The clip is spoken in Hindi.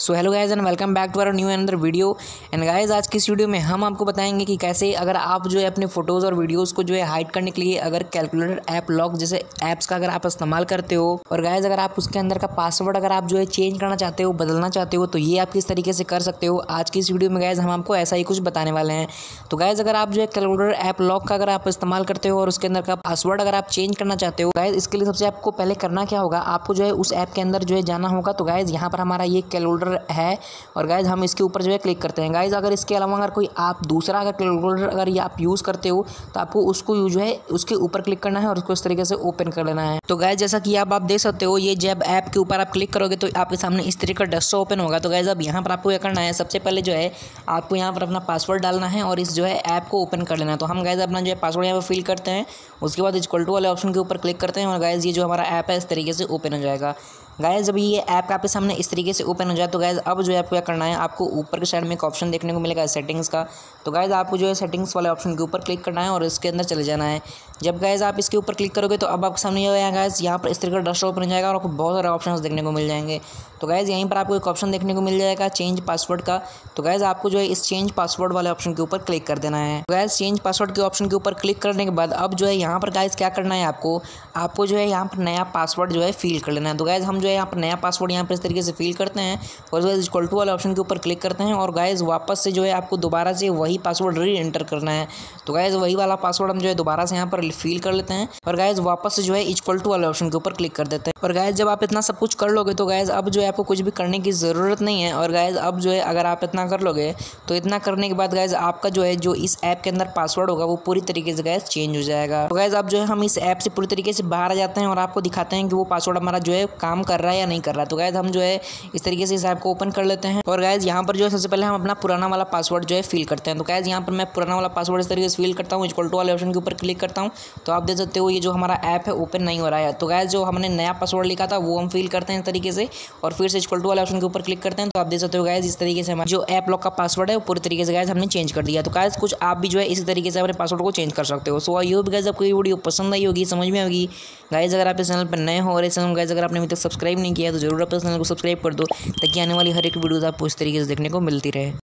So hello guys and welcome back to our new another video and guys आज की इस वीडियो में हम आपको बताएँगे कि कैसे अगर आप जो है अपने फ़ोटोज़ और वीडियोस को जो है हाइड करने के लिए अगर कैलकुलेटर ऐप लॉक जैसे ऐप्स का अगर आप इस्तेमाल करते हो, और गाइज़ अगर आप उसके अंदर का पासवर्ड अगर आप जो है चेंज करना चाहते हो, बदलना चाहते हो तो ये आप किस तरीके से कर सकते हो? आज की इस वीडियो में गाइज़ हम आपको ऐसा ही कुछ बताने वाले हैं। तो गाइज़ अगर आप जो है कैलकुलेटर ऐप लॉक का अगर आप इस्तेमाल करते हो, और उसके अंदर का पासवर्ड अगर आप चेंज करना चाहते हो गाइज़ इसके लिए सबसे आपको पहले करना क्या होगा? आपको जो है उस ऐप के अंदर जो है जाना होगा। तो गाइज़ यहाँ पर हमारा ये कैलकुलेटर है और गाइज़ हम इसके ऊपर जो है क्लिक करते हैं। गाइज़ अगर इसके अलावा अगर कोई आप दूसरा अगर कैलकुलेटर अगर ये आप यूज़ करते हो तो आपको उसको जो है, उसके ऊपर क्लिक करना है और उसको इस तरीके से ओपन कर लेना है। तो गाइज़ जैसा कि आप आप देख सकते हो, ये जब ऐप के ऊपर आप क्लिक करोगे तो आपके सामने इस तरीके का डेस्कटॉप ओपन होगा। तो गाइज़ अब यहाँ पर आपको यह करना है, सबसे पहले जो है, आपको यहाँ पर अपना पासवर्ड डालना है और इस जो है ऐप को ओपन कर लेना है। तो हम गाइज़ अपना जो है पासवर्ड यहाँ पर फिल करते हैं। उसके बाद इक्वल टू वाले ऑप्शन के ऊपर क्लिक करते हैं और गाइज़ ये जो हमारा ऐप है, इस तरीके से ओपन हो जाएगा। गाइज़ जब ये ऐप आपके सामने इस तरीके से ओपन हो जाए तो गायज अब जो है आपको क्या करना है, आपको ऊपर के साइड में एक ऑप्शन देखने को मिलेगा सेटिंग्स का। तो गायज आपको जो है सेटिंग्स वाले ऑप्शन के ऊपर क्लिक करना है और इसके अंदर चले जाना है। जब गाइज़ आप इसके ऊपर क्लिक करोगे तो अब आपके सामने ये आएगा गैस यहाँ पर इस तरीके का डस्ट ओपन हो जाएगा और आपको बहुत सारे ऑप्शन देखने को मिल जाएँगे। तो गाइज़ यहीं पर आपको एक ऑप्शन देखने को मिल जाएगा चेंज पासवर्ड का। तो गाइज़ आपको जो है इस चेंज पासवर्ड वाले ऑप्शन के ऊपर क्लिक कर देना है। गाइज़ चेंज पासवर्ड के ऑप्शन के ऊपर क्लिक करने के बाद अब जो है यहाँ पर गाइज़ क्या करना है आपको? आपको जो है यहाँ पर नया पासवर्ड जो है फिल कर लेना है। तो गाइज़ हम जो है यहाँ पर नया पासवर्ड यहाँ पर इस तरीके से फिल करते हैं और जो है इक्वल टू वाले ऑप्शन के ऊपर क्लिक करते हैं और गाइज़ वापस से जो है आपको दोबारा से वही पासवर्ड री एंटर करना है। तो गाइज़ वही वाला पासवर्ड हम जो है दोबारा से यहाँ पर फिल कर लेते हैं। और गाइज़ वापस से जो है इक्वल टू वाले ऑप्शन के ऊपर क्लिक कर देते हैं। और गायज जब आप इतना सब कुछ कर लोगे तो गाइज़ अब जो है आपको कुछ भी करने की ज़रूरत नहीं है। और गाइज़ अब जो है अगर आप इतना कर लोगे तो इतना करने के बाद गायज आपका जो है, जो इस ऐप के अंदर पासवर्ड होगा, वो पूरी तरीके से गैस चेंज हो जाएगा। तो गाइज़ अब जो है हम इस ऐप से पूरी तरीके से बाहर आ जाते हैं और आपको दिखाते हैं कि वो पासवर्ड हमारा जो है काम कर रहा है या नहीं कर रहा तो गायज हम जो है इस तरीके से इस ऐप को ओपन कर लेते हैं। और गायज यहाँ पर जो है सबसे पहले हम अपना पुराना वाला पासवर्ड जो है फिल करते हैं। तो गाइज़ यहाँ पर मैं पुराना वाला पासवर्ड इस तरीके से फिल करता हूँ इक्वल टू वाले ऑप्शन के ऊपर क्लिक करता हूँ। तो आप देख सकते हो ये जो हमारा ऐप है ओपन नहीं हो रहा है। तो गाइज़ जो हमने नया पासवर्ड लिखा था, वो हम फिल करते हैं इस तरीके से और फिर से इक्वल टू वाले ऑप्शन के ऊपर क्लिक करते हैं। तो आप देख सकते हो गाइज़ इस तरीके से हमारा जो ऐप लॉक का पासवर्ड है, वो पूरी तरीके से गाइज़ हमने चेंज कर दिया। तो गाइज़ कुछ आप भी जो है, इसी तरीके से अपने पासवर्ड को चेंज कर सकते हो। सो आई होप गाइज़ आपको ये वीडियो पसंद आई होगी, समझ में होगी। गाइज़ अगर आप इस चैनल पर नए हो और इस चैनल अगर आपने अभी तक सब्सक्राइब नहीं किया तो ज़रूर आप इस चैनल को सब्सक्राइब कर दो, ताकि आने वाली हर एक वीडियोज़ आपको इस तरीके से देखने को मिलती रहे।